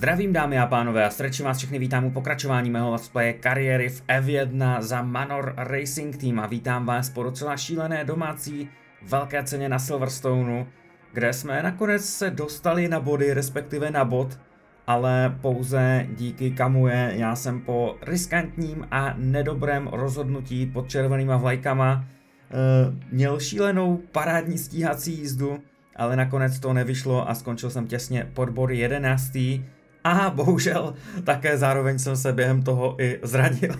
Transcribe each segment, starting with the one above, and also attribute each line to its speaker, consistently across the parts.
Speaker 1: Zdravím dámy a pánové a srdečně vás všechny vítám u pokračování mého let's playe kariéry v F1 za Manor Racing Team a vítám vás po docela šílené domácí velké ceně na Silverstoneu, kde jsme nakonec se dostali na body, respektive na bod, ale pouze díky Kamuje já jsem po riskantním a nedobrém rozhodnutí pod červenýma vlajkama uh, měl šílenou parádní stíhací jízdu, ale nakonec to nevyšlo a skončil jsem těsně pod body 11. A bohužel také zároveň jsem se během toho i zradil.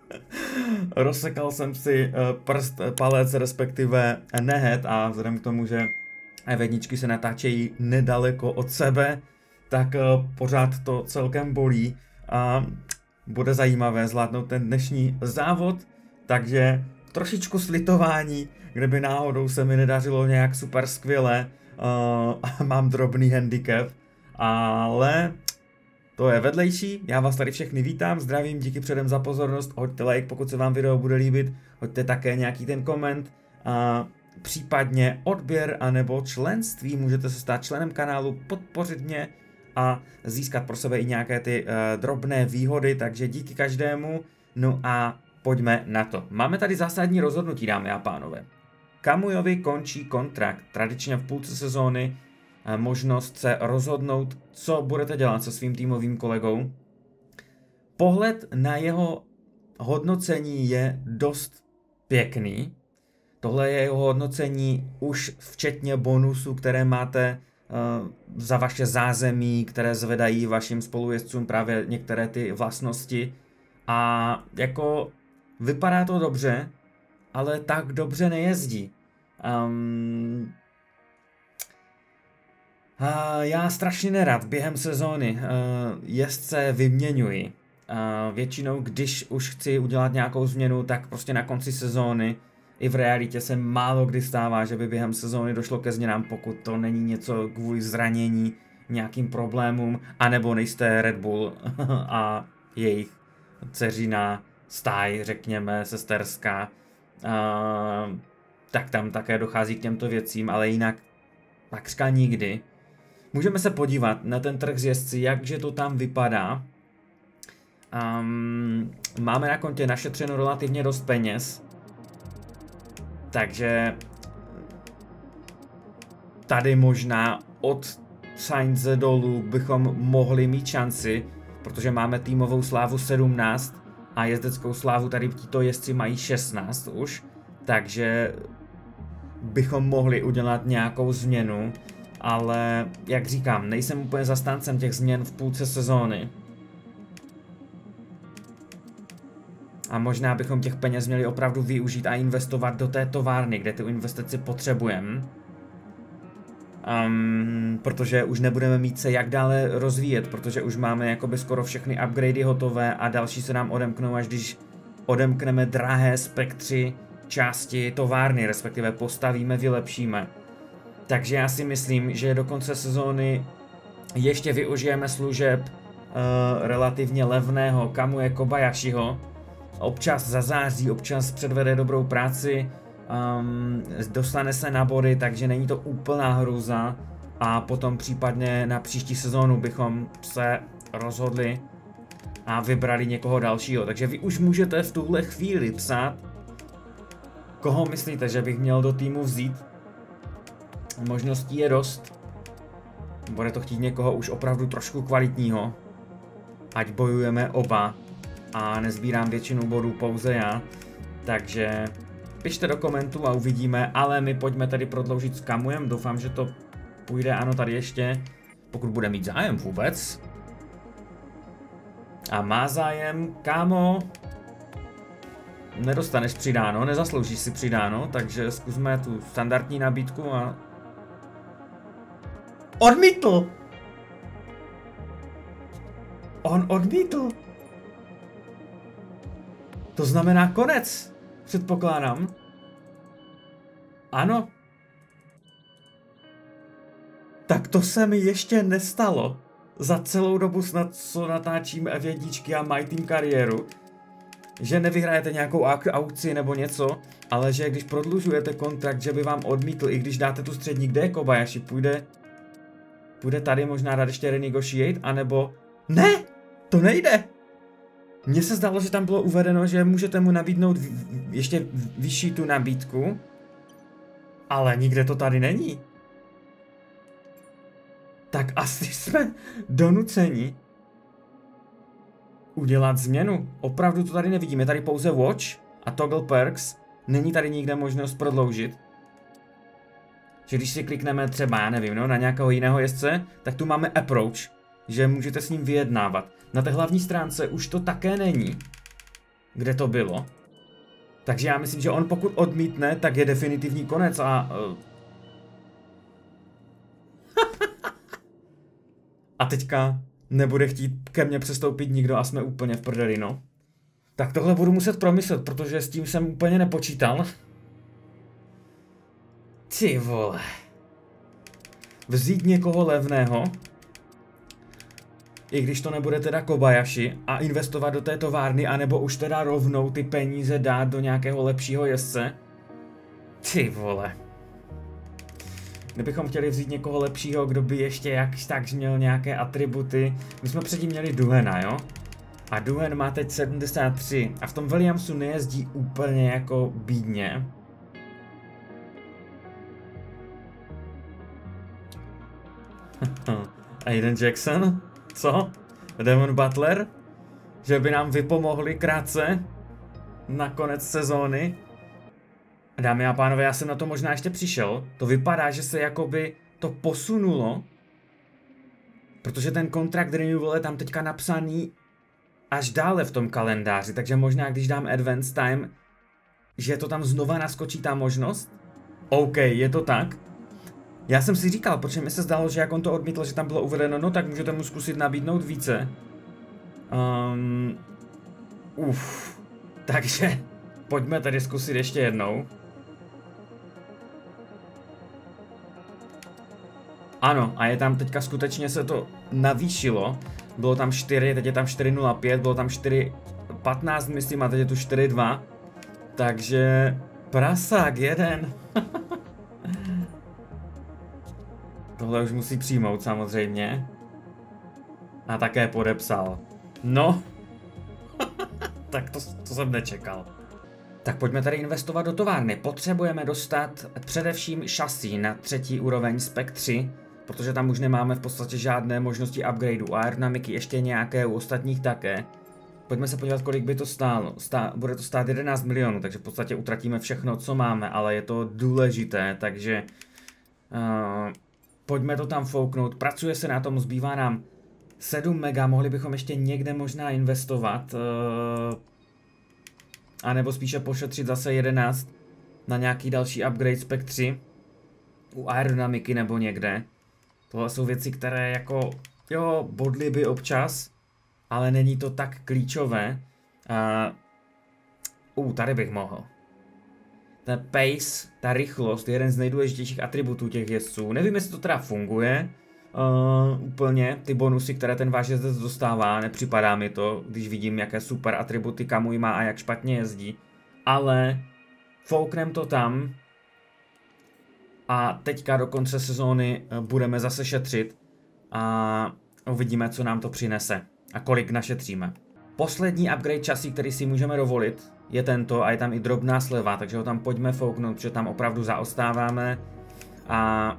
Speaker 1: Rozsekal jsem si eh, prst, palec, respektive nehet a vzhledem k tomu, že vedničky se natáčejí nedaleko od sebe, tak eh, pořád to celkem bolí a bude zajímavé zvládnout ten dnešní závod, takže trošičku slitování, kdyby náhodou se mi nedařilo nějak super skvěle, uh, mám drobný handicap, ale to je vedlejší, já vás tady všechny vítám, zdravím, díky předem za pozornost, hoďte like, pokud se vám video bude líbit, hoďte také nějaký ten koment. A případně odběr anebo členství, můžete se stát členem kanálu, podpořit mě a získat pro sebe i nějaké ty uh, drobné výhody, takže díky každému, no a pojďme na to. Máme tady zásadní rozhodnutí, dámy a pánové. Kamujovi končí kontrakt. Tradičně v půlce sezóny, možnost se rozhodnout, co budete dělat se svým týmovým kolegou. Pohled na jeho hodnocení je dost pěkný. Tohle je jeho hodnocení už včetně bonusů, které máte uh, za vaše zázemí, které zvedají vašim spolujezdcům právě některé ty vlastnosti. A jako vypadá to dobře, ale tak dobře nejezdí. Um, já strašně nerad během sezóny uh, jezdce vyměňuji. Uh, většinou, když už chci udělat nějakou změnu, tak prostě na konci sezóny i v realitě se málo kdy stává, že by během sezóny došlo ke změnám, pokud to není něco kvůli zranění, nějakým problémům, anebo nejste Red Bull a jejich dceřina stáj, řekněme, sesterská, tak tam také dochází k těmto věcím, ale jinak takřka nikdy. Můžeme se podívat na ten trh z jezdci, jakže to tam vypadá. Um, máme na kontě našetřeno relativně dost peněz. Takže tady možná od Sainze dolů bychom mohli mít šanci, protože máme týmovou slávu 17 a jezdeckou slávu tady tito jezdci mají 16 už, takže bychom mohli udělat nějakou změnu ale jak říkám, nejsem úplně zastáncem těch změn v půlce sezóny. A možná bychom těch peněz měli opravdu využít a investovat do té továrny, kde tu investici potřebujeme. Um, protože už nebudeme mít se jak dále rozvíjet, protože už máme jakoby skoro všechny upgradey hotové a další se nám odemknou, až když odemkneme drahé spektry části továrny, respektive postavíme, vylepšíme. Takže já si myslím, že do konce sezóny ještě využijeme služeb uh, relativně levného Kamuje Kobayashiho. Občas zazáří, občas předvede dobrou práci, um, dostane se na body, takže není to úplná hruza. A potom případně na příští sezónu bychom se rozhodli a vybrali někoho dalšího. Takže vy už můžete v tuhle chvíli psát, koho myslíte, že bych měl do týmu vzít Možností je dost. Bude to chtít někoho už opravdu trošku kvalitního. Ať bojujeme oba. A nezbírám většinu bodů pouze já. Takže pište do komentů a uvidíme, ale my pojďme tady prodloužit s Kamujem, doufám, že to půjde, ano tady ještě, pokud bude mít zájem vůbec. A má zájem, kámo, nedostaneš přidáno, nezasloužíš si přidáno, takže zkusme tu standardní nabídku a Odmítl! On odmítl. To znamená konec, předpokládám. Ano. Tak to se mi ještě nestalo. Za celou dobu snad, co natáčím F1 a mají tým kariéru. Že nevyhrajete nějakou aukci nebo něco, ale že když prodlužujete kontrakt, že by vám odmítl, i když dáte tu střední, kde je Kobayashi, půjde bude tady možná dát ještě renegotiate, anebo... Ne! To nejde! Mně se zdalo, že tam bylo uvedeno, že můžete mu nabídnout ještě vyšší tu nabídku, ale nikde to tady není. Tak asi jsme donuceni udělat změnu. Opravdu to tady nevidíme, tady pouze Watch a Toggle Perks. Není tady nikde možnost prodloužit. Že když si klikneme třeba, já nevím, no, na nějakého jiného jezdce, tak tu máme Approach, že můžete s ním vyjednávat. Na té hlavní stránce už to také není, kde to bylo. Takže já myslím, že on pokud odmítne, tak je definitivní konec a... Uh... a teďka nebude chtít ke mně přestoupit nikdo a jsme úplně v prdeli, no. Tak tohle budu muset promyslet, protože s tím jsem úplně nepočítal. Ty vole. Vzít někoho levného, i když to nebude teda Kobayashi, a investovat do té továrny, anebo už teda rovnou ty peníze dát do nějakého lepšího jezdce. Ty vole. Kdybychom chtěli vzít někoho lepšího, kdo by ještě jak tak měl nějaké atributy. My jsme předtím měli Duhena, jo? A Duhen má teď 73 a v tom Williamsu nejezdí úplně jako bídně. Aiden Jackson? Co? Devon Butler? Že by nám vypomohli krátce na konec sezóny? Dámy a pánové, já jsem na to možná ještě přišel. To vypadá, že se jakoby to posunulo, protože ten kontrakt renewal je tam teďka napsaný až dále v tom kalendáři, takže možná když dám advance time, že to tam znova naskočí ta možnost? OK, je to tak. Já jsem si říkal, protože mi se zdálo, že jak on to odmítl, že tam bylo uvedeno, no tak můžete mu zkusit nabídnout více. Um, uf, takže pojďme tady zkusit ještě jednou. Ano, a je tam teďka skutečně se to navýšilo. Bylo tam 4, teď je tam 4.05, bylo tam 4.15 myslím a teď je tu 4.2. Takže prasák jeden. Tohle už musí přijmout samozřejmě. A také podepsal. No. tak to, to jsem nečekal. Tak pojďme tady investovat do továrny. Potřebujeme dostat především šasí na třetí úroveň Spec 3, protože tam už nemáme v podstatě žádné možnosti upgradeu. Aerodynamiky ještě nějaké, u ostatních také. Pojďme se podívat, kolik by to stálo. Stá, bude to stát 11 milionů, takže v podstatě utratíme všechno, co máme, ale je to důležité, takže... Uh, pojďme to tam fouknout, pracuje se na tom, zbývá nám 7 mega, mohli bychom ještě někde možná investovat, uh, anebo spíše pošetřit zase 11 na nějaký další upgrade Spec 3 u aerodynamiky nebo někde. Tohle jsou věci, které jako, jo, bodly by občas, ale není to tak klíčové. Uh, uh, tady bych mohl ten pace, ta rychlost je jeden z nejdůležitějších atributů těch jezdců. Nevím, jestli to teda funguje uh, úplně, ty bonusy, které ten váš jezdec dostává, nepřipadá mi to, když vidím, jaké super atributy Kamui má a jak špatně jezdí. Ale fouknem to tam a teďka do konce sezóny uh, budeme zase šetřit a uvidíme, co nám to přinese a kolik našetříme. Poslední upgrade časí, který si můžeme dovolit, je tento a je tam i drobná sleva, takže ho tam pojďme fouknout, že tam opravdu zaostáváme a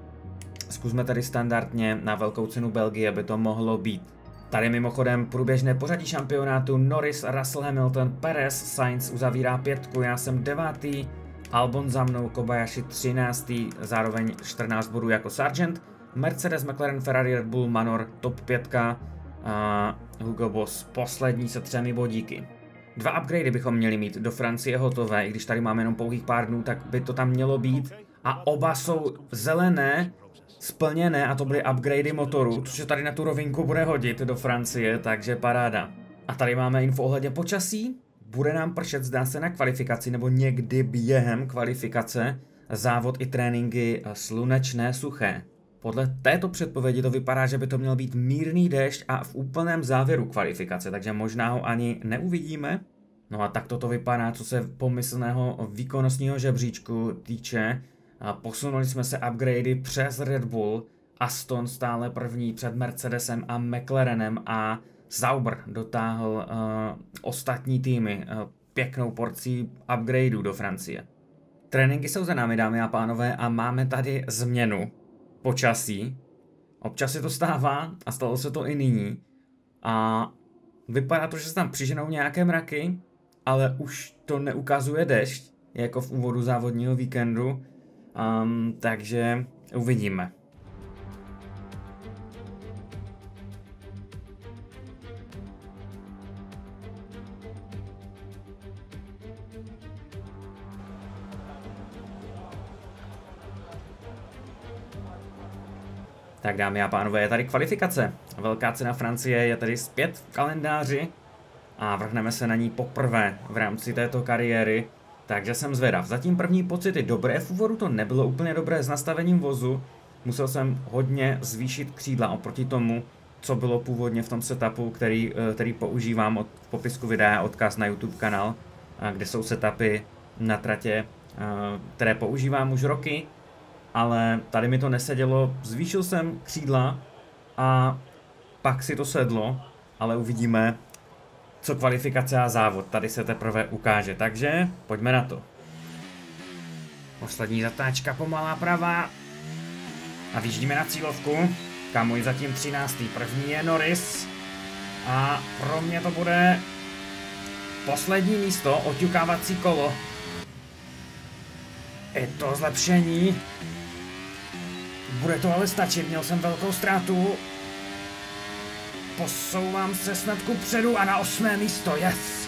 Speaker 1: zkusme tady standardně na velkou cenu Belgie, aby to mohlo být. Tady mimochodem průběžné pořadí šampionátu Norris, Russell Hamilton, Perez, Sainz uzavírá pětku, já jsem devátý, Albon za mnou, Kobayashi 13. zároveň 14 bodů jako Sargent, Mercedes, McLaren, Ferrari, Red Bull, Manor, top 5 a Hugo Boss poslední se třemi bodíky. Dva upgradey bychom měli mít do Francie hotové, i když tady máme jenom pouhých pár dnů, tak by to tam mělo být. A oba jsou zelené, splněné a to byly upgradey motoru, což se tady na tu rovinku bude hodit do Francie, takže paráda. A tady máme info ohledně počasí. Bude nám pršet, zdá se, na kvalifikaci nebo někdy během kvalifikace. Závod i tréninky slunečné, suché. Podle této předpovědi to vypadá, že by to měl být mírný déšť a v úplném závěru kvalifikace, takže možná ho ani neuvidíme. No a tak toto vypadá, co se pomyslného výkonnostního žebříčku týče. Posunuli jsme se upgradey přes Red Bull Aston stále první před Mercedesem a McLarenem a Sauber dotáhl uh, ostatní týmy uh, pěknou porcí upgradeů do Francie. Tréninky jsou za námi, dámy a pánové, a máme tady změnu počasí. Občas se to stává a stalo se to i nyní. A vypadá to, že se tam přiženou nějaké mraky, ale už to neukazuje dešť, jako v úvodu závodního víkendu. Um, takže uvidíme. Tak dámy a pánové, je tady kvalifikace. Velká cena Francie je tady zpět v kalendáři a vrhneme se na ní poprvé v rámci této kariéry. Takže jsem zvědav. Zatím první pocity dobré v úvodu, to nebylo úplně dobré s nastavením vozu. Musel jsem hodně zvýšit křídla oproti tomu, co bylo původně v tom setupu, který, eh, který používám od popisku videa, odkaz na YouTube kanál, kde jsou setupy na tratě, eh, které používám už roky ale tady mi to nesedělo, zvýšil jsem křídla a pak si to sedlo, ale uvidíme, co kvalifikace a závod, tady se teprve ukáže, takže pojďme na to. Poslední zatáčka, pomalá pravá. A vyjíždíme na cílovku. Kamuj zatím 13. První je Norris. A pro mě to bude poslední místo, oťukávací kolo. Je to zlepšení. Bude to ale stačit, měl jsem velkou ztrátu. Posouvám se snad ku předu a na osmé místo, yes!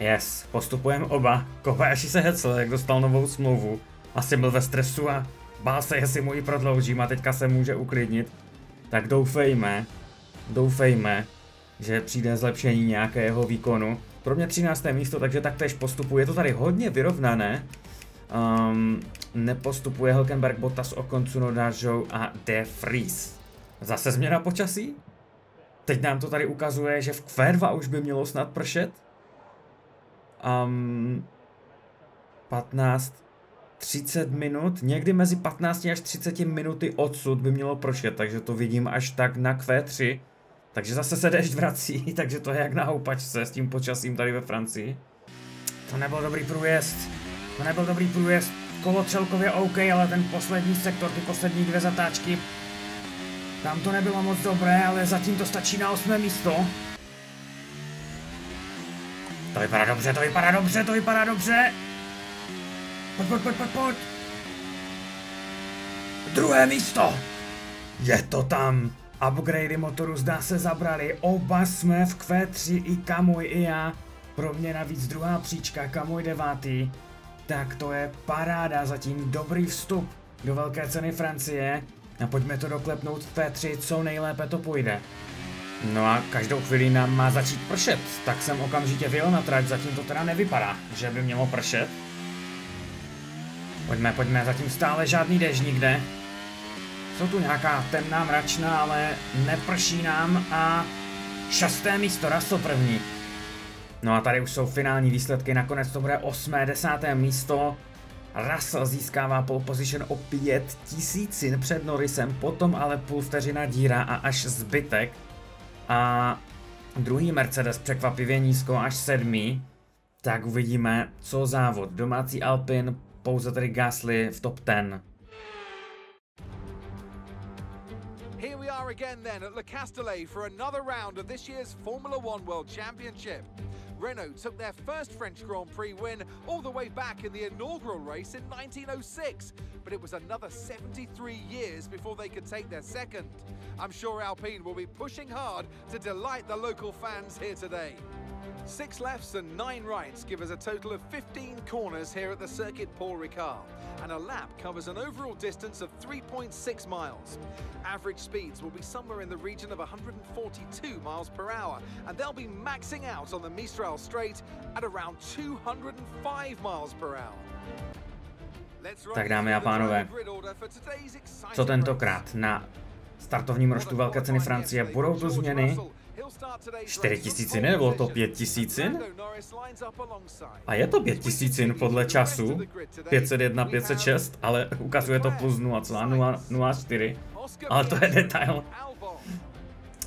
Speaker 1: Yes, postupujeme oba. Kobayashi se hecl, jak dostal novou smlouvu. Asi byl ve stresu a bál se, jestli mu ji prodloužím a teďka se může uklidnit. Tak doufejme, doufejme, že přijde zlepšení nějakého výkonu. Pro mě 13. místo, takže taktéž postupuje. Je to tady hodně vyrovnané. Um, nepostupuje Helkenberg, Bottas, Ocon, Tsunoda, a De Vries. Zase změna počasí? Teď nám to tady ukazuje, že v Q2 už by mělo snad pršet. Um, 15, 30 minut, někdy mezi 15 až 30 minuty odsud by mělo pršet, takže to vidím až tak na Q3. Takže zase se déšť vrací, takže to je jak na houpačce s tím počasím tady ve Francii. To nebyl dobrý průjezd. To nebyl dobrý průjezd. Kolo celkově OK, ale ten poslední sektor, ty poslední dvě zatáčky, tam to nebylo moc dobré, ale zatím to stačí na osmé místo. To vypadá dobře, to vypadá dobře, to vypadá dobře. Pojď, pojď, pojď, pojď, pojď. Druhé místo. Je to tam. Upgrady motoru zdá se zabrali. Oba jsme v Q3 i Kamuj i já. Pro mě navíc druhá příčka, Kamuj devátý. Tak to je paráda, zatím dobrý vstup do velké ceny Francie. A pojďme to doklepnout v P3, co nejlépe to půjde. No a každou chvíli nám má začít pršet, tak jsem okamžitě vyjel na trať, zatím to teda nevypadá, že by mělo pršet. Pojďme, pojďme, zatím stále žádný déšť nikde. Jsou tu nějaká temná mračna, ale neprší nám a šesté místo, Russell první. No a tady už jsou finální výsledky, nakonec to bude 8. 10. místo. Russell získává pole position o 5 tisícin před Norrisem, potom ale půl vteřina díra a až zbytek. A druhý Mercedes překvapivě nízko až sedmý. Tak uvidíme, co závod. Domácí Alpin, pouze tady Gasly v top 10. Here we are again then at Le Castellet for another round of this year's Formula One World Championship. Renault took their first French Grand Prix win all the way back in the inaugural race in 1906, but it was another 73 years before they could take their second. I'm sure Alpine will be pushing hard to delight the local fans here today. Six lefts and nine rights give us a total of 15 corners here at the Circuit Paul Ricard, and a lap covers an overall distance of 3.6 miles. Average speeds will be somewhere in the region of 142 miles per hour, and they'll be maxing out on the Mistral Straight at around 205 miles per hour. Tak dámy a pánové, co tentokrát na startovním roštu velké ceny Francie. Budou tu změny? 4 tisíciny, nebo to 5 tisícin? A je to 5 tisícin podle času. 501, 506, ale ukazuje to plus 0,004. Ale to je detail.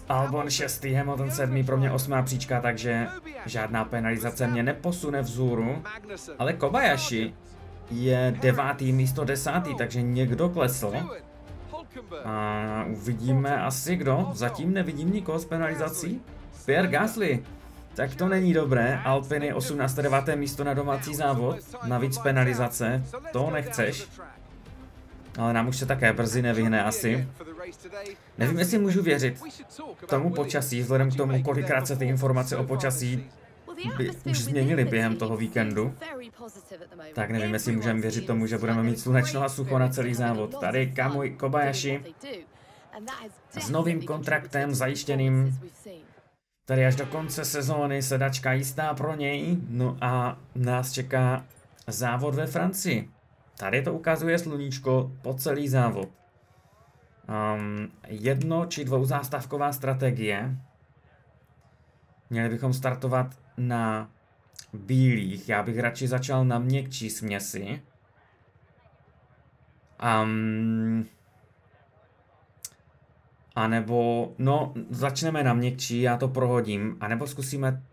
Speaker 1: Albon 6. Hamilton 7. pro mě 8. příčka, takže žádná penalizace mě neposune vzhůru. Ale Kobayashi je 9. místo 10. takže někdo klesl. A uvidíme asi kdo. Zatím nevidím nikoho s penalizací. Pierre Gasly. Tak to není dobré. Alpiny 18. 9. místo na domácí závod. Navíc penalizace. To nechceš. Ale nám už se také brzy nevyhne asi. Nevím, jestli můžu věřit tomu počasí, vzhledem k tomu, kolikrát se ty informace o počasí by už změnili během toho víkendu. Tak nevím, jestli můžeme věřit tomu, že budeme mít slunečno a sucho na celý závod. Tady Kamui Kobayashi s novým kontraktem zajištěným tady až do konce sezóny sedačka jistá pro něj. No a nás čeká závod ve Francii. Tady to ukazuje sluníčko po celý závod. Um, jedno či dvouzástavková strategie. Měli bychom startovat na bílých. Já bych radši začal na měkčí směsi. Um, a nebo, no, začneme na měkčí, já to prohodím. A nebo zkusíme...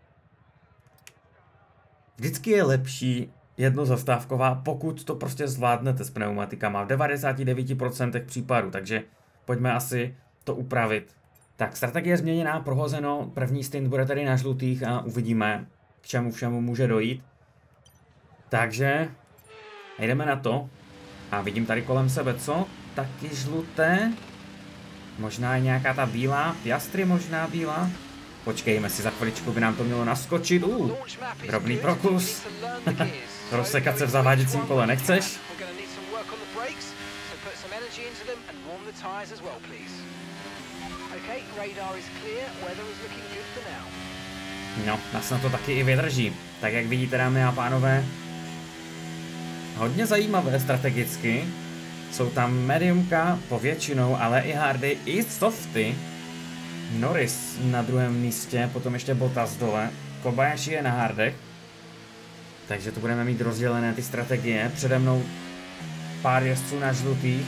Speaker 1: Vždycky je lepší jedno zastávková, pokud to prostě zvládnete s pneumatikama v 99% případů, takže pojďme asi to upravit. Tak, strategie změněná, prohozeno, první stint bude tady na žlutých a uvidíme, k čemu všemu může dojít. Takže, jdeme na to. A vidím tady kolem sebe, co? Taky žluté. Možná je nějaká ta bílá, piastry možná bílá. Počkejme si, za chviličku by nám to mělo naskočit. Uh, drobný prokus. Rozsekat se v zaváděcím kole nechceš? No, na to taky i vydrží. Tak jak vidíte, dámy a pánové, hodně zajímavé strategicky. Jsou tam mediumka povětšinou, ale i hardy, i softy. Norris na druhém místě, potom ještě Bottas dole. Kobayashi je na hardech. Takže tu budeme mít rozdělené ty strategie. Přede mnou pár jezdců na žlutých.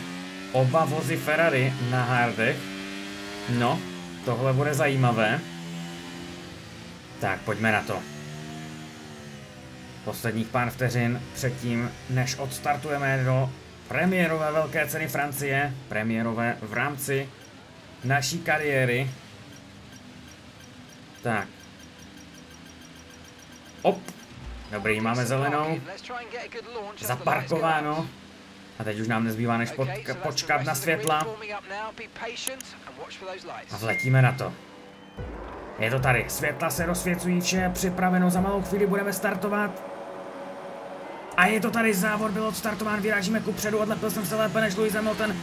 Speaker 1: Oba vozy Ferrari na hardech. No, tohle bude zajímavé. Tak, pojďme na to. Posledních pár vteřin předtím, než odstartujeme do premiérové velké ceny Francie, premiérové v rámci naší kariéry. Tak. Op. Dobrý, máme zelenou. Zaparkováno. A teď už nám nezbývá než počkat na světla. A vletíme na to. Je to tady, světla se rozsvěcují, vše připraveno, za malou chvíli budeme startovat. A je to tady, závod byl odstartován, vyrážíme ku předu, odlepil jsem se lépe než Louis Hamilton.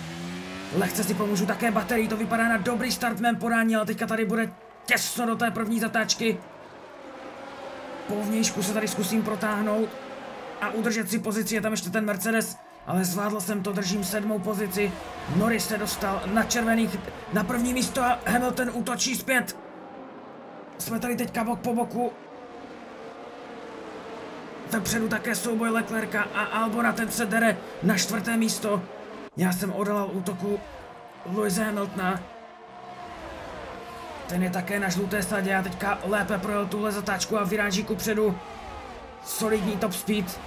Speaker 1: Lehce si pomůžu také baterii, to vypadá na dobrý start v mém podání, ale teďka tady bude těsno do té první zatáčky. Po se tady zkusím protáhnout a udržet si pozici, je tam ještě ten Mercedes, ale zvládl jsem to, držím sedmou pozici. Norris se dostal na červených na první místo a Hamilton útočí zpět. Jsme tady teďka bok po boku. Vepředu také souboj Leclerca a Albona, ten se dere na čtvrté místo. Já jsem odolal útoku Louise Hamiltona. Ten je také na žluté sadě a teďka lépe projel tuhle zatáčku a vyráží ku předu. Solidní top speed.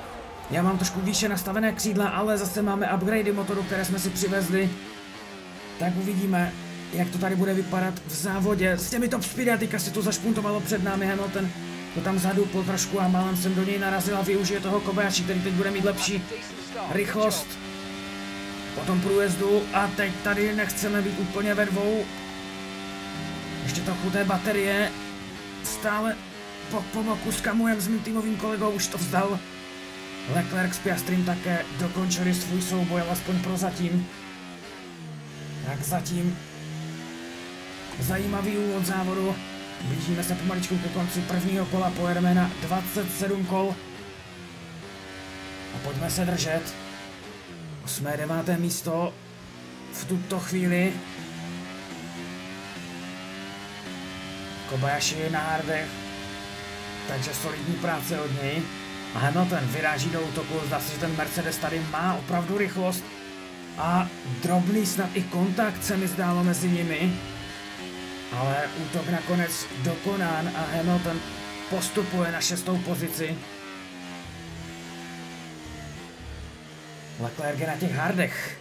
Speaker 1: Já mám trošku výše nastavené křídla, ale zase máme upgradey motoru, které jsme si přivezli. Tak uvidíme, jak to tady bude vypadat v závodě. S těmi top speedy teďka se to zašpuntovalo před námi Hamilton. To tam vzadu po trošku a málem jsem do něj narazil a využije toho Kobayashi, který teď bude mít lepší rychlost. Po tom průjezdu a teď tady nechceme být úplně ve dvou. Ještě trochu té baterie. Stále po, po boku skamujem s mým týmovým kolegou, už to vzdal. Leclerc s Piastrim také dokončili svůj souboj, alespoň prozatím. Tak zatím. Zajímavý úvod závodu. Blížíme se pomaličku ke konci prvního kola, pojedeme na 27 kol. A pojďme se držet. 8. 9. místo v tuto chvíli. Kobayashi je na hardech, takže solidní práce od něj. A Hamilton vyráží do útoku, zdá se, že ten Mercedes tady má opravdu rychlost a drobný snad i kontakt se mi zdálo mezi nimi. Ale útok nakonec dokonán a Hamilton postupuje na šestou pozici. Leclerc je na těch hardech.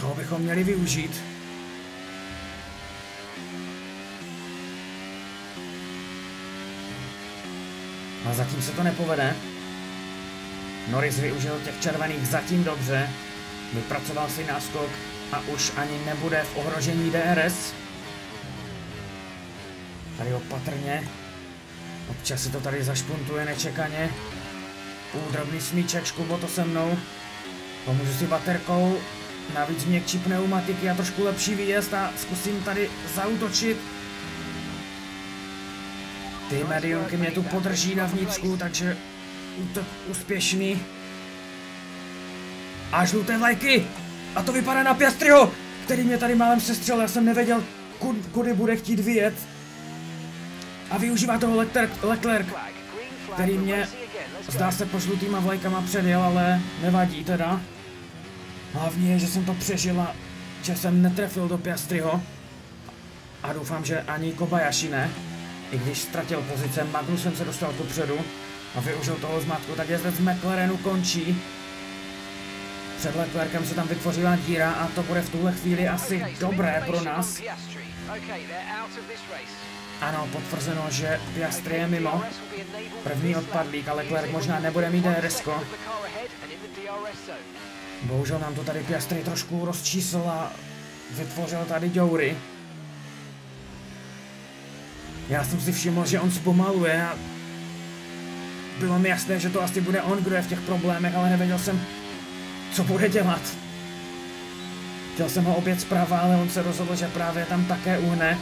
Speaker 1: Toho bychom měli využít. A zatím se to nepovede. Norris využil těch červených zatím dobře. Vypracoval si náskok a už ani nebude v ohrožení DRS. Tady opatrně. Občas si to tady zašpuntuje nečekaně. Údrobný smíček, škubo to se mnou. Pomůžu si baterkou. Navíc měkčí pneumatiky a trošku lepší výjezd a zkusím tady zautočit. Ty medionky mě tu podrží na vnitřku, takže útok úspěšný. A žluté vlajky! A to vypadá na Piastriho, který mě tady málem sestřel, já jsem nevěděl, kud, kudy bude chtít vyjet. A využívá toho Leclerc, Leclerc který mě, zdá se, po žlutýma vlajkama předjel, ale nevadí teda. Hlavně je, že jsem to přežil a že jsem netrefil do Piastriho. A doufám, že ani Kobayashi ne. I když ztratil pozice, Magnussen se dostal kupředu a využil toho zmatku, tak jezdec McLarenu končí. Před Leclerkem se tam vytvořila díra a to bude v tuhle chvíli asi dobré pro nás. Ano, potvrzeno, že Piastri je mimo. První odpadlík, ale Leclerc možná nebude mít DRS. -ko. Bohužel nám to tady Piastri trošku rozčísl a vytvořil tady děury. Já jsem si všiml, že on zpomaluje a bylo mi jasné, že to asi bude on, kdo je v těch problémech, ale nevěděl jsem, co bude dělat. Chtěl jsem ho opět zprava, ale on se rozhodl, že právě tam také uhne.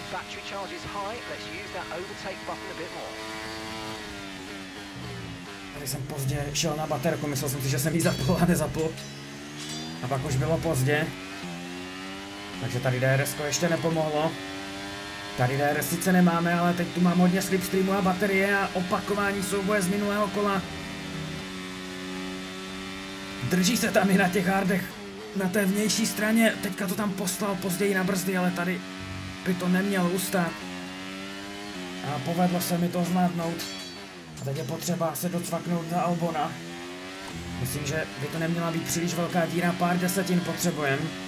Speaker 1: Tady jsem pozdě šel na baterku, myslel jsem si, že jsem ji zapl a nezapl. A pak už bylo pozdě. Takže tady DRS ještě nepomohlo. Tady DRS sice nemáme, ale teď tu mám hodně slipstreamu a baterie a opakování souboje z minulého kola. Drží se tam i na těch hardech na té vnější straně, teďka to tam poslal později na brzdy, ale tady by to neměl ustát. A povedlo se mi to zvládnout. A teď je potřeba se docvaknout za Albona. Myslím, že by to neměla být příliš velká díra, pár desetin potřebujeme.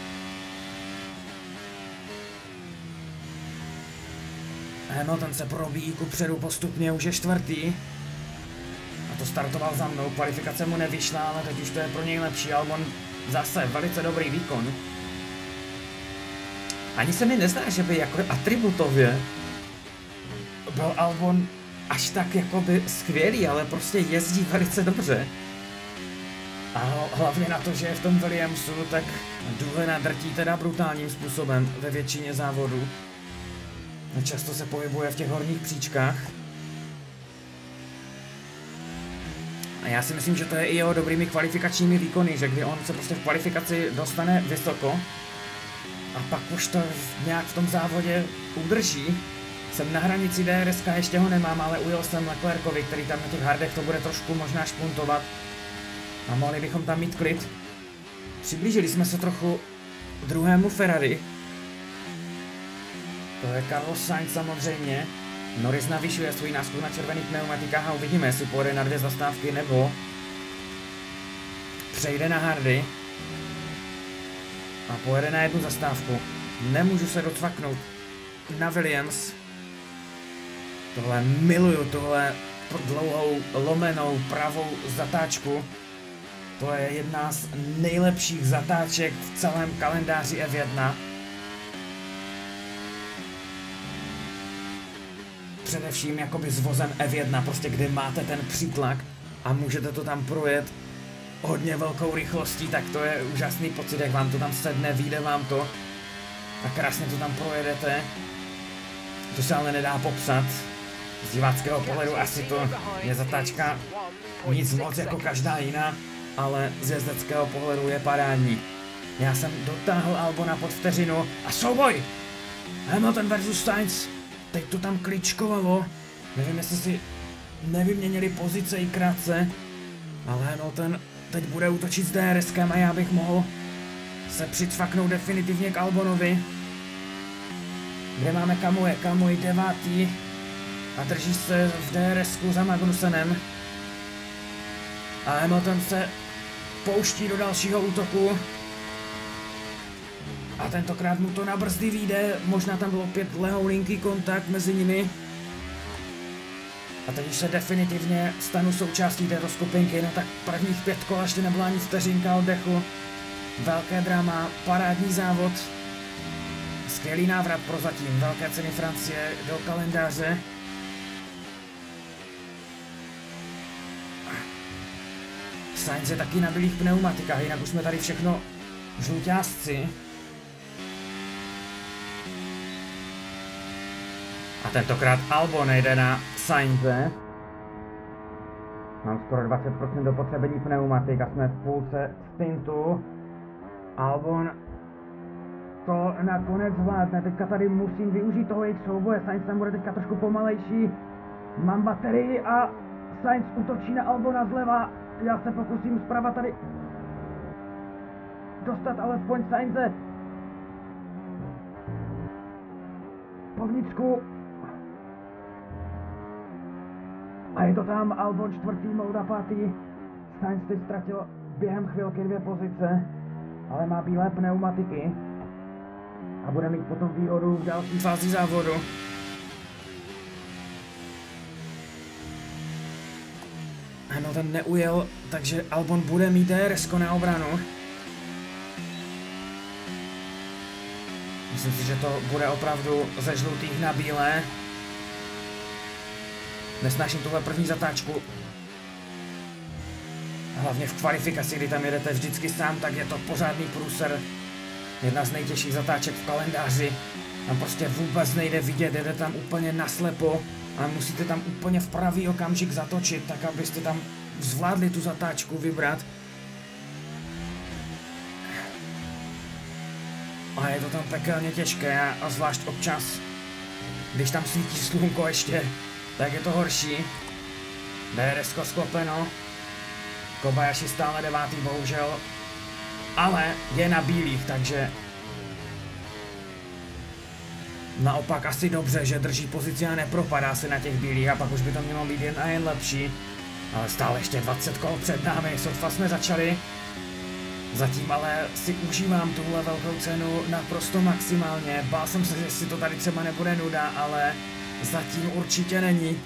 Speaker 1: Hamilton se probíjí ku předu postupně, už je čtvrtý. A to startoval za mnou, kvalifikace mu nevyšla, ale teď už to je pro něj lepší. Albon zase velice dobrý výkon. Ani se mi nezdá, že by jako atributově byl Albon až tak jakoby skvělý, ale prostě jezdí velice dobře. A hlavně na to, že je v tom Williamsu, tak Duvena drtí teda brutálním způsobem ve většině závodů. Často se pohybuje v těch horních příčkách. A já si myslím, že to je i jeho dobrými kvalifikačními výkony, že kdy on se prostě v kvalifikaci dostane vysoko a pak už to nějak v tom závodě udrží. Jsem na hranici DRS, ještě ho nemám, ale ujel jsem Leclercovi, který tam na těch hardech to bude trošku možná špuntovat. A mohli bychom tam mít klid. Přiblížili jsme se trochu druhému Ferrari, to je Carlos Sainz samozřejmě. Norris navyšuje svůj náskok na červených pneumatikách a uvidíme, jestli pojede na dvě zastávky nebo přejde na hardy a pojede na jednu zastávku. Nemůžu se docvaknout na Williams. Tohle miluju, tohle dlouhou lomenou pravou zatáčku. To je jedna z nejlepších zatáček v celém kalendáři F1. Především jakoby s vozem F1, prostě kde máte ten přítlak a můžete to tam projet hodně velkou rychlostí, tak to je úžasný pocit, jak vám to tam sedne, vyjde vám to a krásně to tam projedete. To se ale nedá popsat. Z diváckého pohledu asi to je zatáčka nic moc jako každá jiná, ale z jezdeckého pohledu je parádní. Já jsem dotáhl Albona pod vteřinu a souboj! Hamilton versus Sainz teď to tam kličkovalo. Nevím, jestli si nevyměnili pozice i krátce. Ale Hamilton teď bude útočit s DRS a já bych mohl se přicvaknout definitivně k Albonovi. Kde máme Kamuje? Kamuj devátý a drží se v DRS za Magnusenem. A Hamilton se pouští do dalšího útoku. A tentokrát mu to na brzdy vyjde, možná tam byl opět lehoulinký kontakt mezi nimi. A teď už se definitivně stanu součástí této skupinky, no tak prvních pět kol ještě nebyla ani vteřinka oddechu. Velké drama, parádní závod. Skvělý návrat pro zatím, velké ceny Francie do kalendáře. Sainz je taky na bylých pneumatikách, jinak už jsme tady všechno žluťásci. A tentokrát Albon jde na Sainze. Mám skoro 20% do potřebení pneumatik a jsme v půlce stintu. Albon to nakonec zvládne. Teďka tady musím využít toho jejich souboje. Sainz tam bude teďka trošku pomalejší. Mám baterii a Sainz útočí na Albona zleva. Já se pokusím zprava tady dostat alespoň Sainze po vnitřku. A je to tam Albon čtvrtý, Mouda pátý. Sainz teď ztratil během chvilky dvě pozice, ale má bílé pneumatiky a bude mít potom výhodu v další fázi závodu. Ano, ten neujel, takže Albon bude mít DRS na obranu. Myslím si, že to bude opravdu ze žlutých na bílé. Nesnáším tuhle první zatáčku. Hlavně v kvalifikaci, kdy tam jedete vždycky sám, tak je to pořádný průser. Jedna z nejtěžších zatáček v kalendáři. Tam prostě vůbec nejde vidět, jede tam úplně naslepo a musíte tam úplně v pravý okamžik zatočit, tak abyste tam zvládli tu zatáčku vybrat. A je to tam pekelně těžké a zvlášť občas, když tam svítí slunko ještě, tak je to horší. DRS sklopeno. Kobayashi stále devátý, bohužel. Ale je na bílých, takže Naopak asi dobře, že drží pozici a nepropadá se na těch bílých a pak už by to mělo být jen a jen lepší. Ale stále ještě 20 kol před námi, sotva jsme začali. Zatím ale si užívám tuhle velkou cenu naprosto maximálně. Bál jsem se, že si to tady třeba nebude nuda, ale zatím určitě není.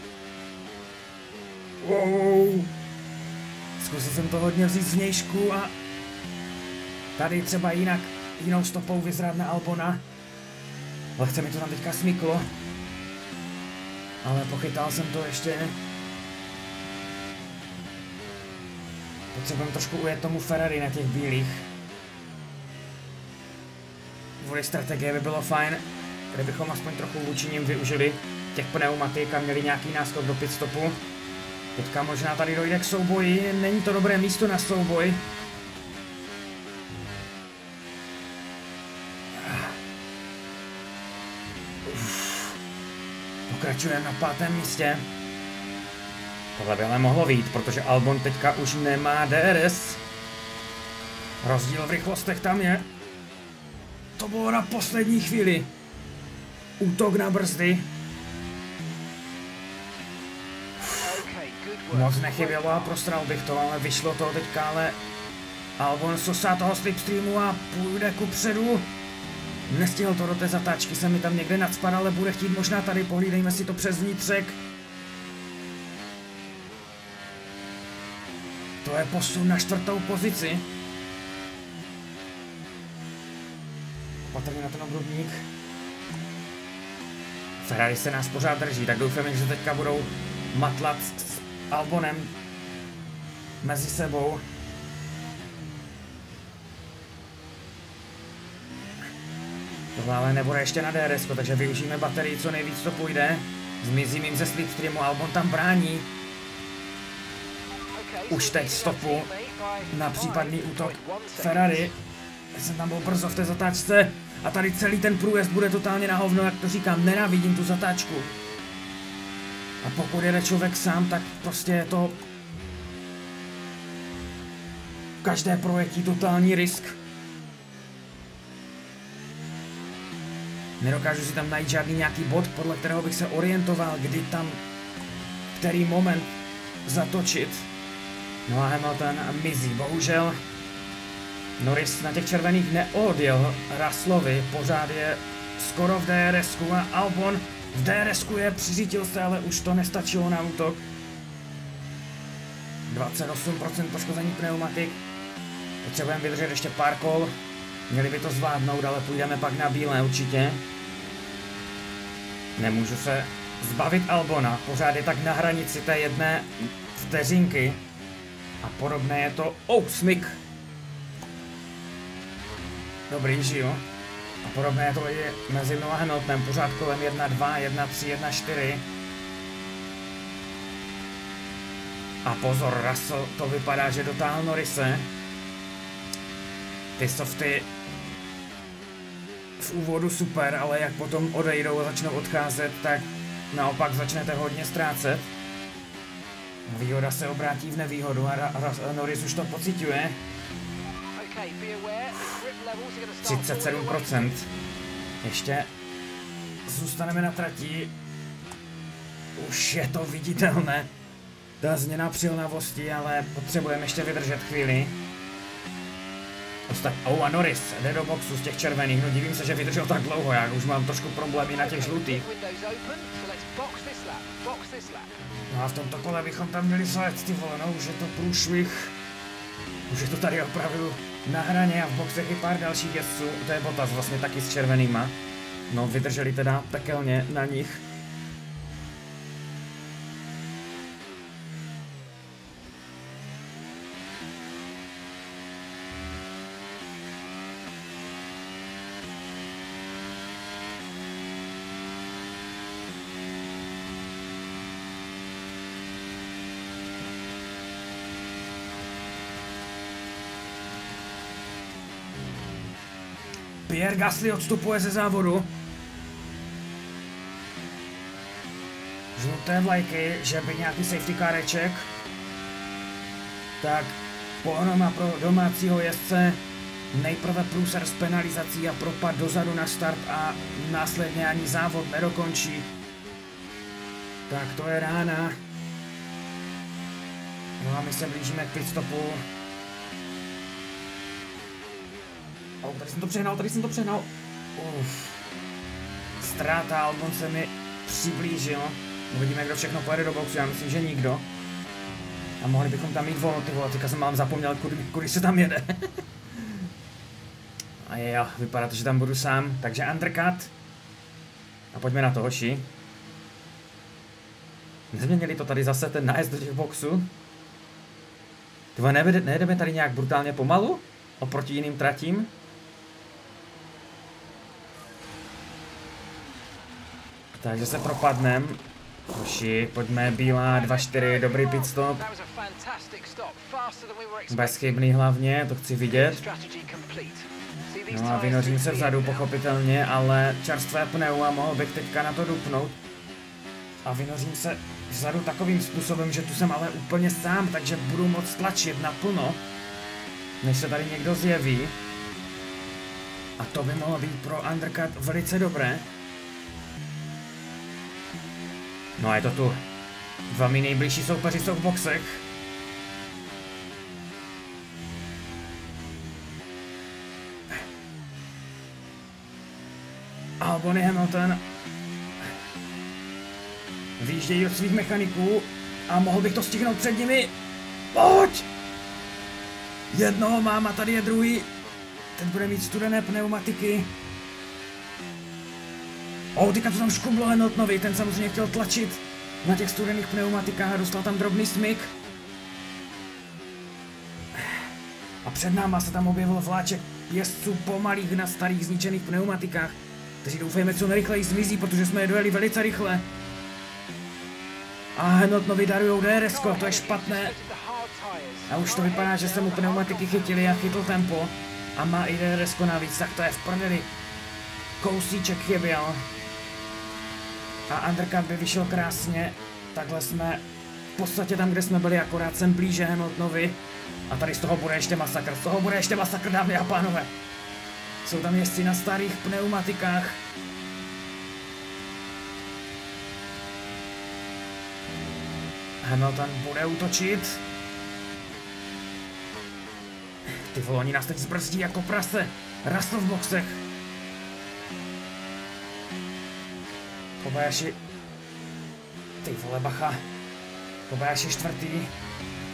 Speaker 1: Wow. Zkusil jsem to hodně vzít z vnějšku a tady třeba jinak jinou stopou vyzrát na Albona. Lehce mi to tam teďka smyklo. Ale pochytal jsem to ještě. Potřebujeme trošku ujet tomu Ferrari na těch bílých. Kvůli strategie by bylo fajn, kdybychom aspoň trochu vůči ním využili těch pneumatik a měli nějaký náskok do pitstopu. Teďka možná tady dojde k souboji, není to dobré místo na souboj. Pokračujeme na pátém místě. Tohle by ale mohlo vít, protože Albon teďka už nemá DRS. Rozdíl v rychlostech tam je. To bylo na poslední chvíli. Útok na brzdy. Moc nechybělo a prostral bych to, ale vyšlo to teďka, ale Albon sosá toho slipstreamu a půjde ku předu. Nestihl to do té zatáčky, se mi tam někde nadspad, ale bude chtít možná tady, pohlídejme si to přes vnitřek. To je posun na čtvrtou pozici. Patrně na ten obrubník. Ferrari se nás pořád drží, tak doufám, že teďka budou matlat Albonem mezi sebou. Tohle ale nebude ještě na DRS, takže využijeme baterii co nejvíc, co půjde. Zmizím jim ze slipstreamu, Albon tam brání. Už teď stopu na případný útok Ferrari. Já jsem tam byl brzo v té zatáčce a tady celý ten průjezd bude totálně na hovno, jak to říkám, nenávidím tu zatáčku. A pokud jede člověk sám, tak prostě je to každé projektí totální risk. Nedokážu si tam najít žádný nějaký bod, podle kterého bych se orientoval, kdy tam, který moment zatočit. No a Hamilton mizí, bohužel. Norris na těch červených neodjel Raslovi, pořád je skoro v drs a Albon v drs je, přiřítil se, ale už to nestačilo na útok. 28% poškození pneumatik. Potřebujeme vydržet ještě pár kol. Měli by to zvládnout, ale půjdeme pak na bílé určitě. Nemůžu se zbavit Albona, pořád je tak na hranici té jedné vteřinky. A podobné je to... Oh, smyk! Dobrý, že? A podobné je to i mezi mnou a Hamiltonem, pořád kolem 1-2, 1-3, 1-4. A pozor, Russell, to vypadá, že dotáhl Norise. Ty softy v úvodu super, ale jak potom odejdou a začnou odcházet, tak naopak začnete hodně ztrácet. Výhoda se obrátí v nevýhodu a, a, a Norris už to pociťuje. 37%. Ještě zůstaneme na trati. Už je to viditelné. Ta změna přilnavosti, ale potřebujeme ještě vydržet chvíli. Ostat... Oh, a Norris jde do boxu z těch červených, no divím se, že vydržel tak dlouho, já už mám trošku problémy na těch žlutých. No a v tomto kole bychom tam měli zajet, ty vole, no už je to průšvih. Už je to tady opravdu na hraně a v boxech i pár dalších jezdců, to je Botas vlastně taky s červenýma. No vydrželi teda pekelně na nich. Pierre Gasly odstupuje ze závodu. Žluté vlajky, že by nějaký safety careček. Tak pohnoma pro domácího jezdce nejprve průser s penalizací a propad dozadu na start a následně ani závod nedokončí. Tak to je rána. No a my se blížíme k pitstopu. Oh, tady jsem to přehnal, tady jsem to přehnal. Uf. Ztráta, Albon se mi přiblížil. Uvidíme, kdo všechno pojede do boxu, já myslím, že nikdo. A mohli bychom tam mít volno, ty vole, teďka jsem vám zapomněl, kudy, kudy se tam jede. a je jo, vypadá to, že tam budu sám, takže undercut. A pojďme na to, hoši. Nezměnili to tady zase ten nájezd do těch boxů? Tyvo, nejedeme tady nějak brutálně pomalu? Oproti jiným tratím? Takže se propadnem. Hoši, pojďme, bílá, 2-4, dobrý pit stop. Bezchybný hlavně, to chci vidět. No a vynořím se vzadu, pochopitelně, ale čerstvé pneu a mohl bych teďka na to dupnout. A vynořím se vzadu takovým způsobem, že tu jsem ale úplně sám, takže budu moc tlačit naplno, než se tady někdo zjeví. A to by mohlo být pro undercut velice dobré. No a je to tu. Dva mý nejbližší soupeři jsou v boxech. Albony Hamilton výjíždějí od svých mechaniků a mohl bych to stihnout před nimi. Pojď! Jednoho mám a tady je druhý. Ten bude mít studené pneumatiky. Oh, teďka to tam škublo Hamiltonovi, ten samozřejmě chtěl tlačit na těch studených pneumatikách a dostal tam drobný smyk. A před náma se tam objevil vláček jezdců pomalých na starých zničených pneumatikách, kteří doufejme co nejrychleji zmizí, protože jsme je dojeli velice rychle. A Hamiltonovi darujou DRS, to je špatné. A už to vypadá, že se mu pneumatiky chytili a chytl tempo. a má i DRS navíc, tak to je v prdeli. Kousíček chyběl. A undercut by vyšel krásně. Takhle jsme v podstatě tam, kde jsme byli, akorát jsem blíže Hamiltonovi. A tady z toho bude ještě masakr, z toho bude ještě masakr, dámy a pánové. Jsou tam jezdci na starých pneumatikách. Hamilton bude útočit. Ty vole, oni nás teď zbrzdí jako prase. Russell v boxech. Kobayashi. Ty vole, bacha. Kobayashi čtvrtý.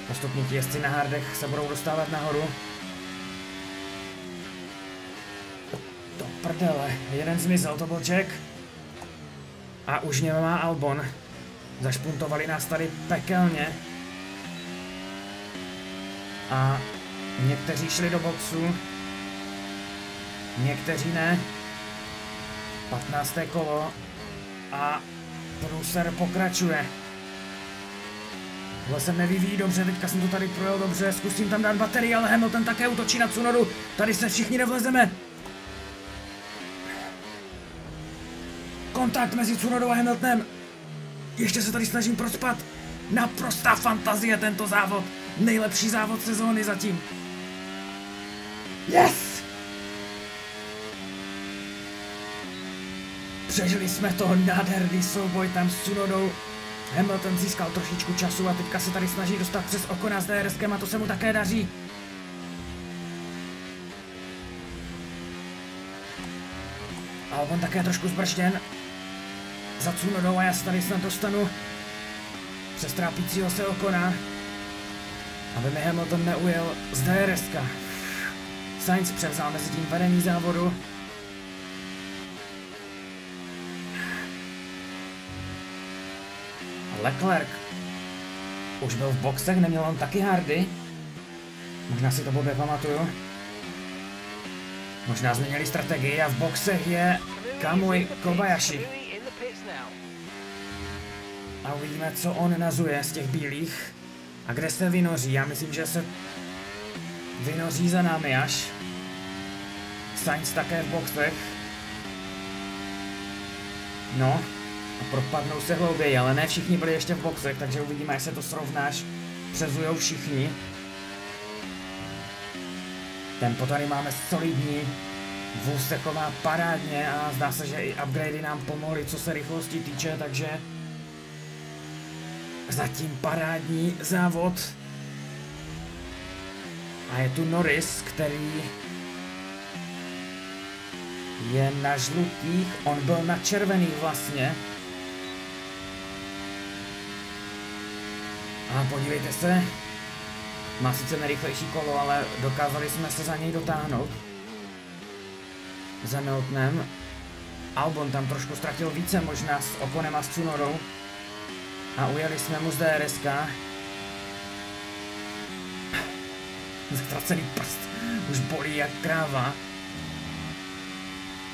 Speaker 1: Postupně ti jezdci na hardech se budou dostávat nahoru. To prdele, jeden zmizel, to byl Jack. A už něm má Albon. Zašpuntovali nás tady pekelně. A někteří šli do boxu. Někteří ne. 15. kolo. A průser pokračuje. Tohle se nevyvíjí dobře, teďka jsem to tady projel dobře, zkusím tam dát baterii, ale Hamilton také útočí na Tsunodu. Tady se všichni nevlezeme. Kontakt mezi Tsunodou a Hamiltonem. Ještě se tady snažím prospat. Naprostá fantazie tento závod. Nejlepší závod sezóny zatím. Yes! Přežili jsme to nádherný souboj tam s Tsunodou. Hamilton získal trošičku času a teďka se tady snaží dostat přes okona s DRSkem a to se mu také daří. A on také trošku zbržděn. Za Tsunodou a já se tady snad dostanu přes trápícího se okona. Aby mi Hamilton neujel z DRSka. Sainz převzal mezi tím vedení závodu. Leclerc už byl v boxech, neměl on taky hardy. Možná si to blbě pamatuju. Možná změnili strategii a v boxech je Kamui Kobayashi. A uvidíme, co on nazuje z těch bílých. A kde se vynoří? Já myslím, že se vynoří za námi až. Sainz také v boxech. No, a propadnou se hlouběji, ale ne všichni byli ještě v boxech, takže uvidíme, jak se to srovnáš. Přezujou všichni. Tempo tady máme solidní. Vůz chová parádně a zdá se, že i upgradey nám pomohly, co se rychlosti týče, takže zatím parádní závod. A je tu Norris, který je na žlutých, on byl na červených vlastně. A podívejte se, má sice nejrychlejší kolo, ale dokázali jsme se za něj dotáhnout. Za Miltnem. Albon tam trošku ztratil více možná s Okonem a s Tsunorou. A ujeli jsme mu z DRSK. Ztracený prst. Už bolí jak kráva.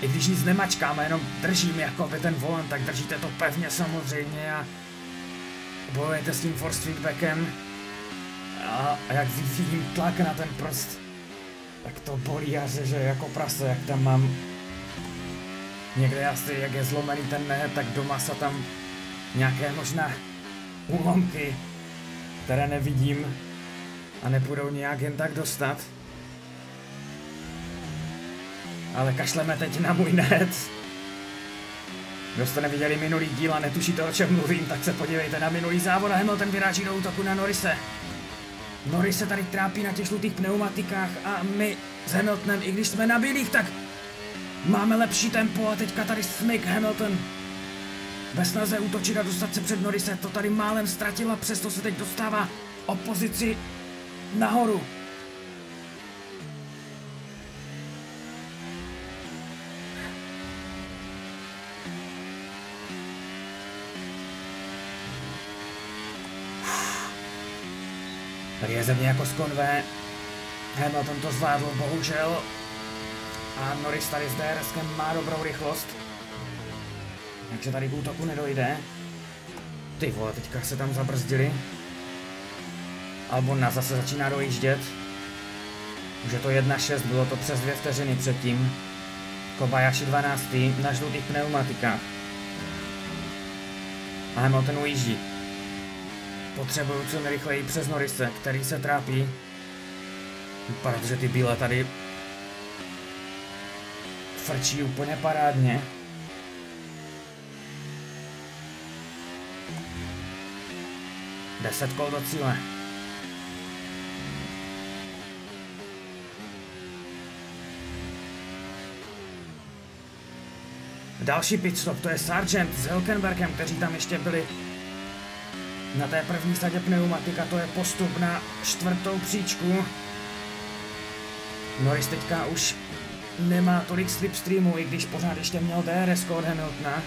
Speaker 1: I když nic nemačkám a jenom držím jako ten volant, tak držíte to pevně samozřejmě a bojujete s tím force feedbackem a, a jak vyvíjím tlak na ten prst, tak to bolí a že jako prase, jak tam mám někde asi, jak je zlomený ten nehet, tak doma se tam nějaké možná úlomky, které nevidím a nepůjdou nějak jen tak dostat. Ale kašleme teď na můj net. Kdo jste neviděli minulý díl a netušíte o čem mluvím, tak se podívejte na minulý závod a Hamilton vyráží do útoku na Norise. Norris se tady trápí na těch žlutých pneumatikách a my s Hamiltonem, i když jsme na bílých, tak máme lepší tempo a teďka tady smyk Hamilton. Ve snaze útočit a dostat se před Norrise, to tady málem ztratila, přesto se teď dostává opozici nahoru. Tady je země jako z konve. Hamilton to zvládl, bohužel. A Norris tady s DRSkem má dobrou rychlost. Takže tady k útoku nedojde. Ty vole, teďka se tam zabrzdili. Albon nás zase začíná dojíždět. Už je to 1-6, bylo to přes dvě vteřiny předtím. Kobayashi 12. na žlutých pneumatikách. A Hamilton ujíždí. Potřebuju co nejrychleji přes Norise, který se trápí. Vypadá, že ty bílé tady frčí úplně parádně. Deset kol do cíle. Další pitstop, to je Sargent s Hilkenbergem, kteří tam ještě byli na té první sadě pneumatika, to je postup na čtvrtou příčku. Norris teďka už nemá tolik slipstreamů, i když pořád ještě měl DRS od Hamiltona.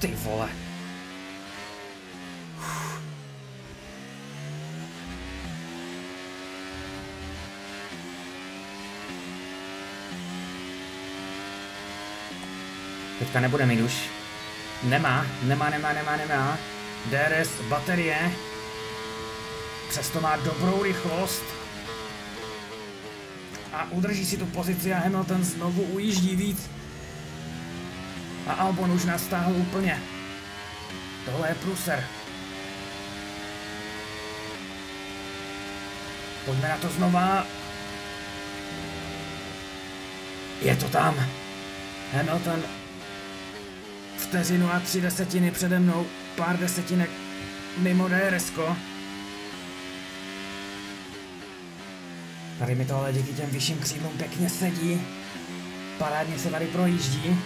Speaker 1: Ty vole. Teďka nebude mít už. Nemá, nemá, nemá, nemá, nemá. DRS, baterie. Přesto má dobrou rychlost. A udrží si tu pozici a Hamilton znovu ujíždí víc. A Albon už nastáhl úplně. Tohle je pruser. Pojďme na to znova. Je to tam. Hamilton vteřinu a tři desetiny přede mnou, pár desetinek mimo DRS. Tady mi to ale díky těm vyšším křídlům pěkně sedí. Parádně se tady projíždí.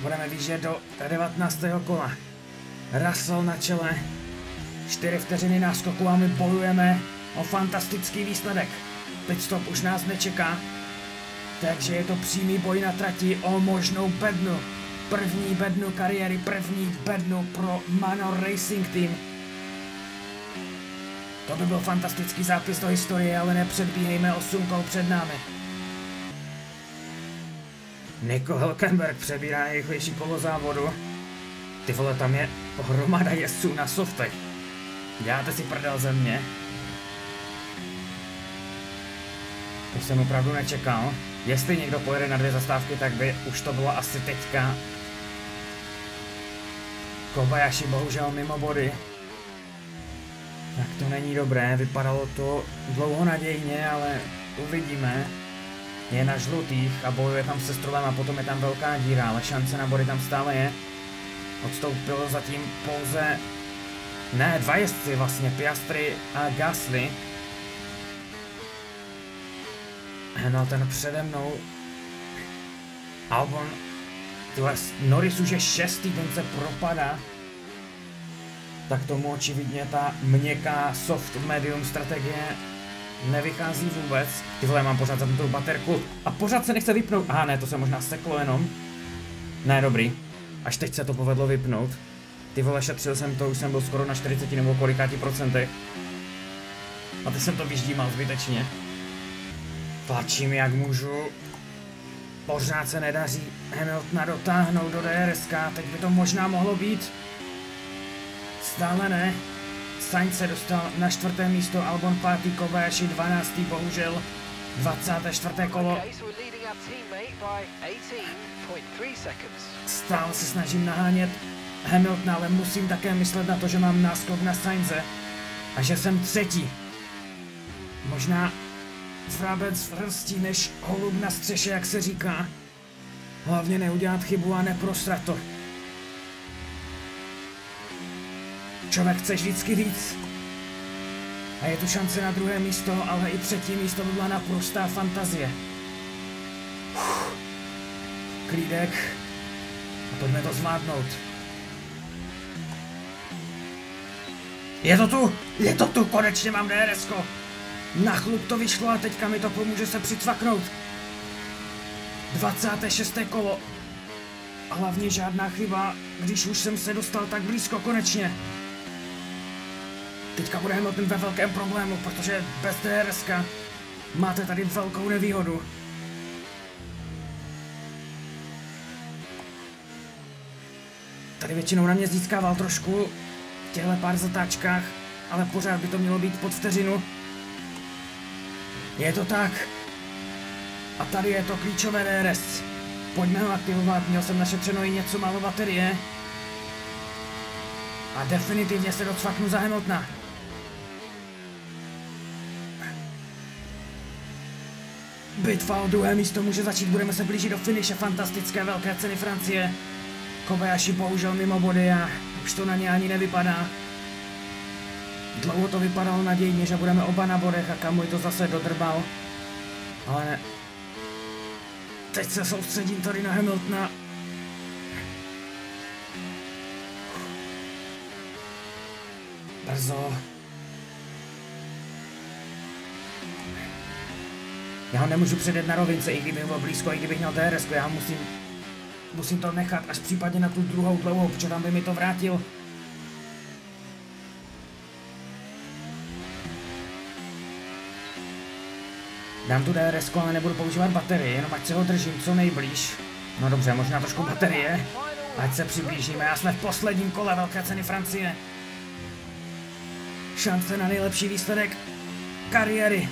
Speaker 1: Budeme výjíždět do 19. kola. Russell na čele. 4 vteřiny náskoku a my bojujeme o fantastický výsledek. Pitstop už nás nečeká, takže je to přímý boj na trati o možnou bednu. První bednu kariéry, první bednu pro Manor Racing Team. To by byl fantastický zápis do historie, ale nepředbíhejme 8 kol před námi. Nico Hülkenberg přebírá nejrychlejší kolo závodu. Ty vole, tam je hromada jezdců na softech. Děláte si prdel ze mě. To jsem opravdu nečekal. Jestli někdo pojede na dvě zastávky, tak by už to bylo asi teďka. Kobayashi bohužel mimo body. Tak to není dobré, vypadalo to dlouho nadějně, ale uvidíme. Je na žlutých a bojuje tam se strovem a potom je tam velká díra, ale šance na body tam stále je. Odstoupilo zatím pouze... Ne, dva jezdci vlastně, Piastri a Gasly. No ten přede mnou. Albon. Tyhle, Norris už je šestý, ten se propadá. Tak tomu očividně ta měkká soft medium strategie nevychází vůbec. Ty vole, mám pořád tu baterku a pořád se nechce vypnout. Aha, ne, to se možná seklo jenom. Ne, dobrý. Až teď se to povedlo vypnout. Ty vole, šetřil jsem to, už jsem byl skoro na 40 nebo kolikáti procentech. A teď jsem to vyždímal zbytečně. Tlačím jak můžu. Pořád se nedaří Hamiltona dotáhnout do DRSK, teď by to možná mohlo být. Stále ne. Sainz se dostal na čtvrté místo, Albon pátý, Kobayashi 12. bohužel 24. kolo. Stále se snažím nahánět Hamilton, ale musím také myslet na to, že mám náskok na Sainze a že jsem třetí. Možná Frabec vrstí než holub na střeše, jak se říká. Hlavně neudělat chybu a neprostrat to. Člověk chce vždycky víc. A je tu šance na druhé místo, ale i třetí místo by byla naprostá fantazie. Uf. Klídek. A pojďme to zvládnout. Je to tu! Je to tu! Konečně mám DRS! Na chlup to vyšlo a teďka mi to pomůže se přicvaknout. 26. kolo. A hlavně žádná chyba, když už jsem se dostal tak blízko konečně. Teďka bude Hamilton ve velkém problému, protože bez DRS Máte tady velkou nevýhodu. Tady většinou na mě získával trošku v těchto pár zatáčkách, ale pořád by to mělo být pod vteřinu. Je to tak. A tady je to klíčové DRS. Pojďme ho aktivovat, měl jsem našetřeno i něco málo baterie. A definitivně se docvaknu za Hamiltona. Bitva o druhé místo může začít, budeme se blížit do finiše fantastické velké ceny Francie. Kobayashi bohužel mimo body a už to na ně ani nevypadá. Dlouho to vypadalo nadějně, že budeme oba na bodech a Kamuj to zase dodrbal. Ale ne. Teď se soustředím tady na Hamiltona. Brzo. Já ho nemůžu předjet na rovince, i kdybych byl blízko, i kdybych měl DRS, já musím, musím to nechat až případně na tu druhou dlouhou, protože tam by mi to vrátil. Dám tu DRS, ale nebudu používat baterii, jenom ať se ho držím co nejblíž. No dobře, možná trošku baterie. Ať se přiblížíme, já jsme v posledním kole velké ceny Francie. Šance na nejlepší výsledek kariéry.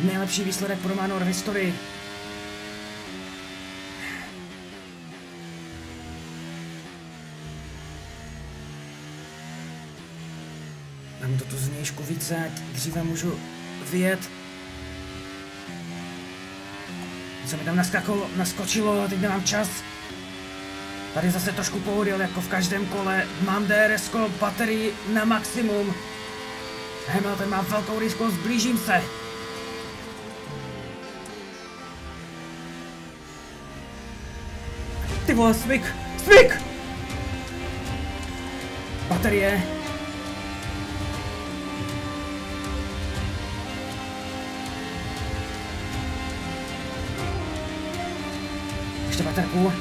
Speaker 1: Nejlepší výsledek pro Manor v historii. Mám to tu znějšku více, ať dříve můžu vyjet. Co mi tam naskakolo, naskočilo, teď nemám čas. Tady zase trošku pohodil, jako v každém kole. Mám DRS, baterii na maximum. Hamilton má velkou rychlost, blížím se. Ty vole, smyk! Smyk! Baterie. Baterku.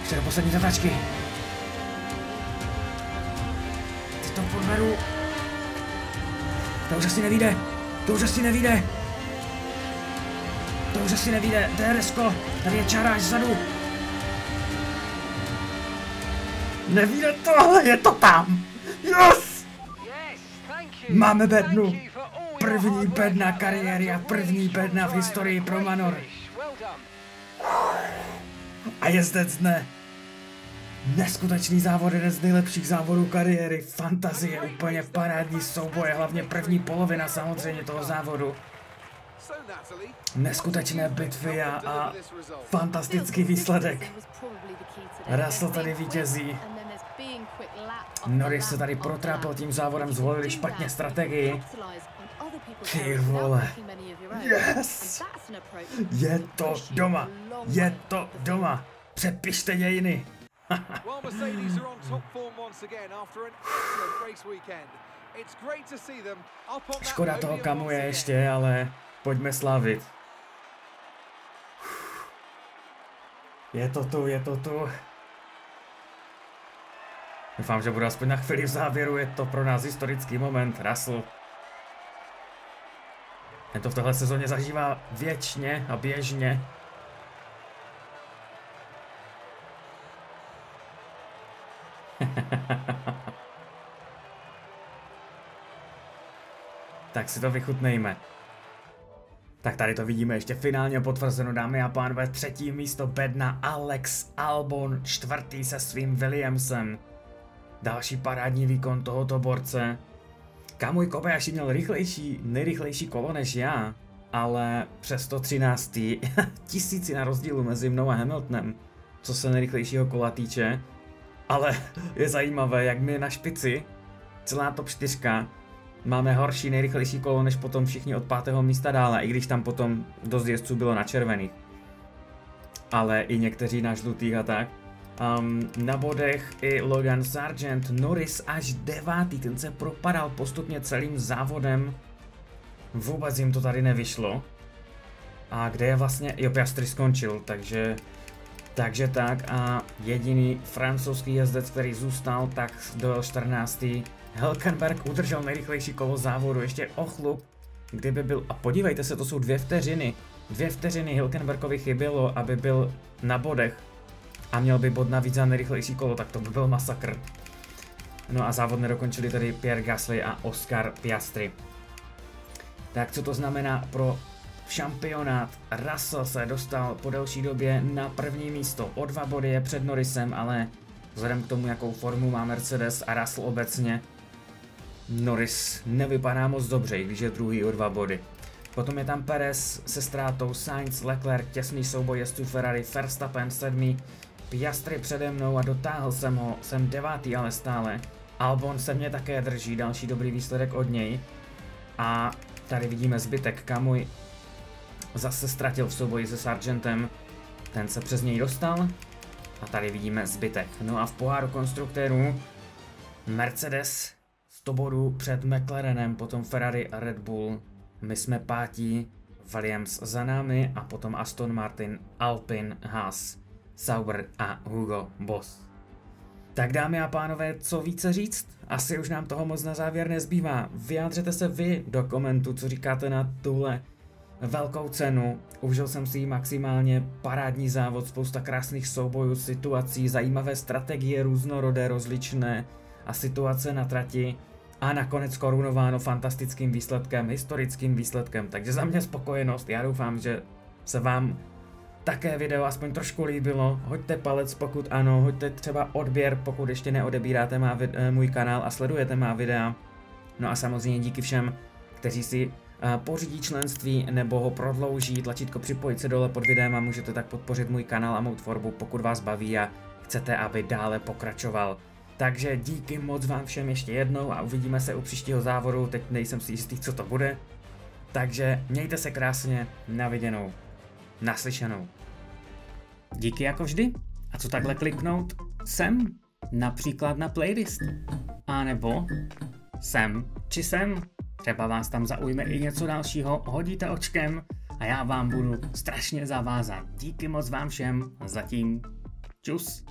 Speaker 1: Ještě poslední zatáčky. Teď to podveru. To už asi nevíde. To už asi nevíde. To už asi nevíde. DRSko. Tady je čára až vzadu. Nevíde to, ale je to tam. Yes! Máme bednu. První bedna kariéry a první bedna v historii pro Manor. A jezdec dne. Neskutečný závod, jeden z nejlepších závodů kariéry, fantazie, úplně parádní souboje, hlavně první polovina samozřejmě toho závodu. Neskutečné bitvy a, a fantastický výsledek. Russell tady vítězí. Norris se tady protrápil tím závodem, zvolili špatně strategii. Ty vole. Yes! Je to doma. Je to doma. Přepište dějiny. Škoda toho kamu je ještě, ale pojďme slavit. Je to tu, je to tu. Doufám, že budu aspoň na chvíli v závěru, je to pro nás historický moment. Russell. Ten to v tohle sezóně zažívá věčně a běžně. tak si to vychutnejme. Tak tady to vidíme ještě finálně potvrzeno, dámy a pánové, třetí místo bedna Alex Albon, čtvrtý se svým Williamsem. Další parádní výkon tohoto borce. Kamuj Kobayashi měl rychlejší, nejrychlejší kolo než já, ale přesto 13. tisíci na rozdílu mezi mnou a Hamiltonem, co se nejrychlejšího kola týče. Ale je zajímavé, jak my na špici, celá top 4, máme horší, nejrychlejší kolo než potom všichni od pátého místa dále, i když tam potom dost jezdců bylo na červených. Ale i někteří na žlutých a tak. Um, na bodech i Logan Sargent, Norris až devátý, ten se propadal postupně celým závodem. Vůbec jim to tady nevyšlo. A kde je vlastně, jo Piastri skončil, takže takže tak a jediný francouzský jezdec, který zůstal, tak do 14. Helkenberg udržel nejrychlejší kolo závodu, ještě o chlup, kdyby byl, a podívejte se, to jsou dvě vteřiny, dvě vteřiny Hilkenbergovi chybělo, aby byl na bodech a měl by bod navíc za nejrychlejší kolo, tak to by byl masakr. No a závod nedokončili tedy Pierre Gasly a Oscar Piastri. Tak co to znamená pro šampionát? Russell se dostal po delší době na první místo. O dva body je před Norrisem, ale vzhledem k tomu, jakou formu má Mercedes a Russell obecně, Norris nevypadá moc dobře, když je druhý o dva body. Potom je tam Perez se ztrátou Sainz, Leclerc, těsný souboj jezdců Ferrari, Verstappen sedmý, Piastri přede mnou a dotáhl jsem ho, jsem devátý ale stále. Albon se mě také drží, další dobrý výsledek od něj. A tady vidíme zbytek, Kamuj zase ztratil v souboji se Sargentem, ten se přes něj dostal. A tady vidíme zbytek. No a v poháru konstruktérů Mercedes 100 bodů před McLarenem, potom Ferrari a Red Bull. My jsme pátí, Williams za námi a potom Aston Martin, Alpine, Haas, Sauber a Hugo Boss. Tak dámy a pánové, co více říct? Asi už nám toho moc na závěr nezbývá. Vyjádřete se vy do komentu, co říkáte na tuhle velkou cenu. Užil jsem si maximálně parádní závod, spousta krásných soubojů, situací, zajímavé strategie, různorodé, rozličné a situace na trati a nakonec korunováno fantastickým výsledkem, historickým výsledkem, takže za mě spokojenost, já doufám, že se vám také video aspoň trošku líbilo, hoďte palec pokud ano, hoďte třeba odběr pokud ještě neodebíráte má vid- eh, můj kanál a sledujete má videa. No a samozřejmě díky všem, kteří si uh, pořídí členství nebo ho prodlouží, tlačítko připojit se dole pod videem a můžete tak podpořit můj kanál a mou tvorbu, pokud vás baví a chcete, aby dále pokračoval. Takže díky moc vám všem ještě jednou a uvidíme se u příštího závodu, teď nejsem si jistý, co to bude. Takže mějte se krásně, na viděnou, naslyšenou. Díky jako vždy. A co takhle kliknout? Sem, například na playlist. A nebo sem či sem. Třeba vás tam zaujme i něco dalšího, hodíte očkem a já vám budu strašně zavázat. Díky moc vám všem, zatím čus.